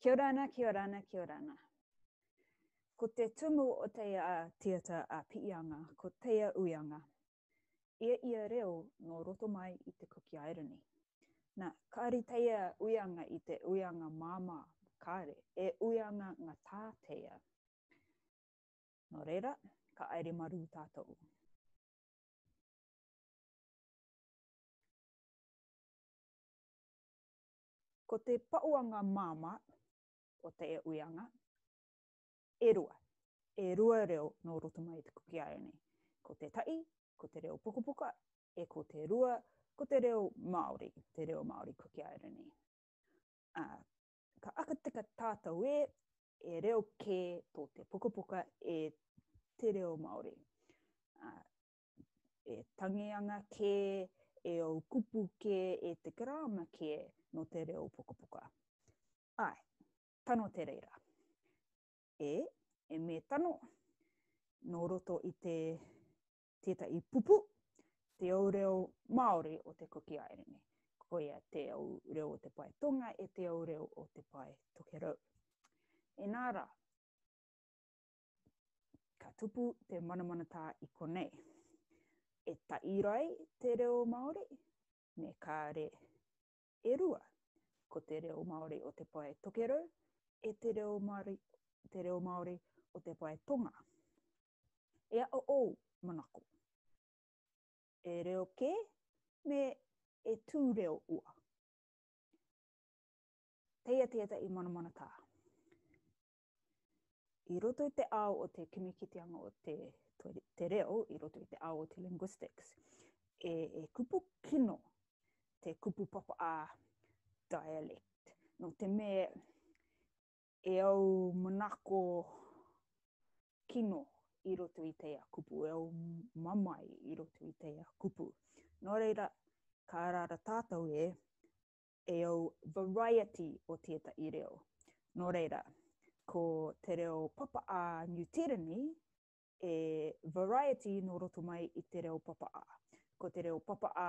Kia ora ana, kia ora ana, kia ora ana. Ko te tumu o teia a tiata a piianga, ko teia uianga. Ia ia reo no roto mai i te kuki airani. Na, kaari teia uianga i te uianga mama, kaare, e uianga nga ta teia. No reira, ka aere maru tatou. Ko te paoanga māmā o te uianga, e rua, e rua reo nō roto mai i te kuki aio nei. Ko te tahi, ko te reo pukapuka, e ko te rua, ko te reo Māori, te reo Māori kuki aio nei. Ā, ka akatika tātou e, e reo kē tō te pukapuka e te reo Māori. Ā, e tangianga kē, e ou kupu kē, e te kerāma kē nō te reo pukapuka. Āe, tano te reira. E, e me tano, nō roto i te tētahi pupu, te ou reo Māori o te Kuki Airene. Koia te ou reo o te pae tonga e te ou reo o te pae tokerau. E nā rā, Ka tupu te manamanatā i konei. E tairai te reo Māori me kāre e rua. Ko te reo Māori o te pae tokerau, e te reo Māori, te reo Māori o te pae tonga. E a o ou manako. E reo kē me e tū reo ua. Teia te eta i manamanatā. I roto i te ao o te kimikitianga o te, te reo, i roto i te ao o te linguistics, e, e kupu kino te kupu papa a dialect. No te me e au manako kino i roto i te kupu, e au mamai i roto i te kupu. Nō reira, ka rāra tātou e, e au variety o tētahi reo. Nō reira, ko te reo papa a New Tirani e variety nō roto mai i te reo papa a. Ko te reo papa a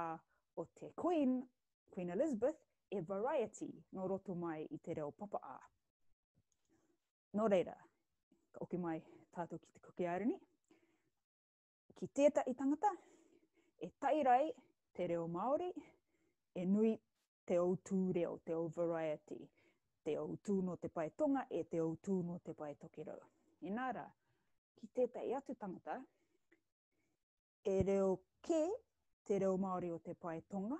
o te Queen, Queen Elizabeth, e variety nō roto mai i te reo papa a. Nō reira, ka oki mai tātou ki te Kuki Airani. ki tētahi tangata, e tairai te reo Māori, e nui te ou tū reo, te ou variety, te ou tū no te pae tonga e te ou tū no te pae tokirau. Inā rā, ki tētahi atu tangata, e reo kē te reo Māori o te pae tonga,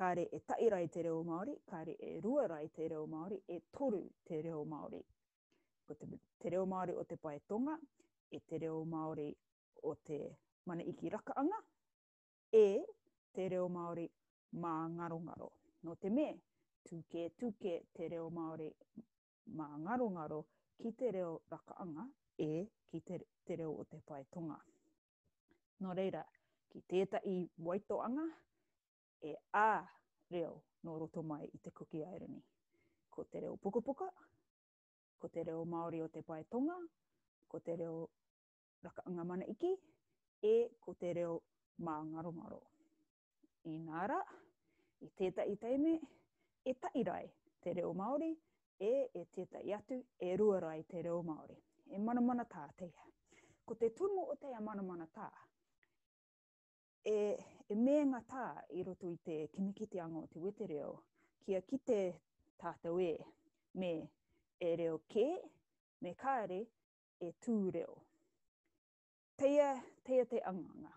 Kāre e taʻi rai te reo Māori, kāre e rua rai te reo Māori, e toru te reo Māori. Ko te, te reo Māori o te Pae Tonga, e te reo Māori o te Mana Iki Rakaanga, e te reo Māori māngarongaro. No te me, tūkē tūkē te reo Māori mā ngarongaro ki te reo rakaanga e ki te te reo o te pae tonga. Nō reira, ki tētahi waitoanga e ā reo nō roto mai i te Kuki Airani. Ko te reo pukapuka, ko te reo Māori o te pae tonga, ko te reo rakaanga mana iki, ē, ko te reo mā ngarongaro. Inā rā, i tētahi teine, e tahi rae te reo Māori, ē, e tētahi atu, e rua rae te reo Māori. E manamanatā teia. Ko te tumu o teia manamanatā, e, e mēnga tā i roto i te kimikitianga o te wetereo, kia kite tātou ē, me e reo kē, me kāre e tū reo. Teia, teia te anganga.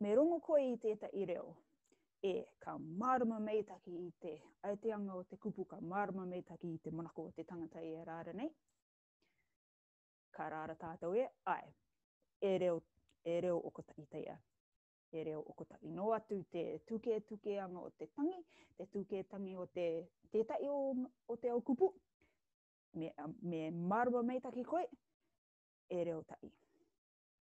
Me rongo koe i tētahi reo, e ka mārama meitaki i te aiteanga o te kupu, ka mārama meitaki i te manako o te tangata i e rāra nei. Ka rāra tātou e, ai, e reo, e reo o kota i teia. E reo o kota i no atu te tuke tuke anga o te tangi, te tuke tangi o te tētai o, o te au kupu. Me, me mārama meitaki koe, e reo tai.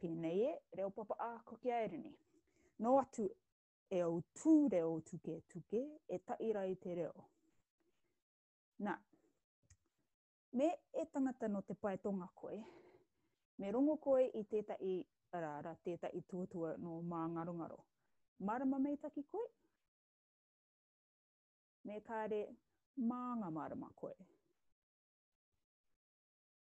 Pēnei e, reo papa a ko ki a Ereni. Nō atu e au tū reo tuke tuke, e taira i te reo. Nā, me e tangata no te pae tonga koe, me rongo koe i tētahi rāra, tētahi tuatua no mā ngarongaro. Marama mei taki koe? Me kāre mānga marama koe?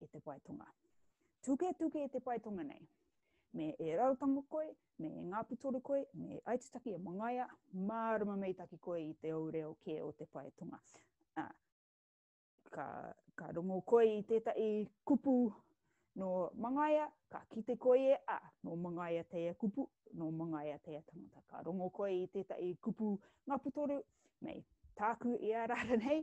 e te pae tonga. Tuketuke e te pae tonga nei. Me e Rarotonga koe, me e Ngāputoru koe, me e Aitutaki e Mangaia, mārama mei taki koe i te ou reo kē o te pae tonga. Ā, ka, ka rongo koe i tētahi kupu no Mangaia, ka kite koe e, a, no Mangaia teia kupu, no Mangaia teia tangata. Ka rongo koe i tētahi kupu Ngāputoru, mei tāku i a rāra nei,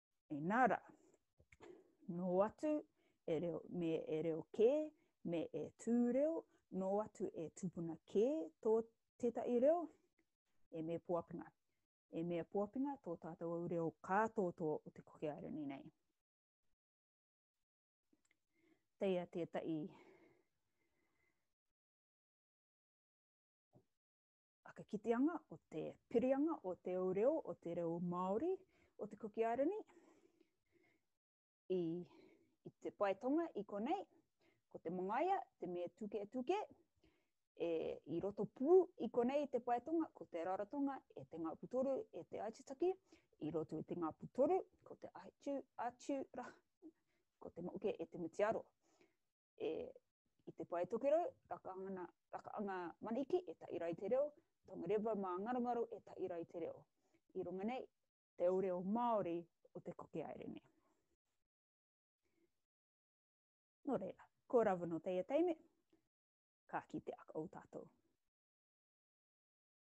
Ina ra, no atu e reo, me e reo ke, me e tu reo, no atu e tupuna ke to teta i reo, e me poapinga. E me poapinga to tatou au reo ka toto o te koke arani nei. Teia teta i whakakiteanga, o te pirianga, o te au reo, o te reo Māori, o te Kuki Airani, i, i te pae tonga i konei, ko te mangaia, te me tuke tuke, e, i roto pū i konei te pae tonga, ko te raratonga, e te ngā putoru, e te aitutaki, i roto i te ngā putoru, ko te ahitu, atiu, ra, ko te moke e te mitiaro. e, i te pae tokerau, Rakaangana, Rakaanga Maniki e ta irai te reo, Tongarewa mā Ngarongaro e ta irai te reo. I runga nei, te o reo Māori o te Kuki Airene. Nō reira, ko Rawa nō Teia Teime, ka kite aka o tātou.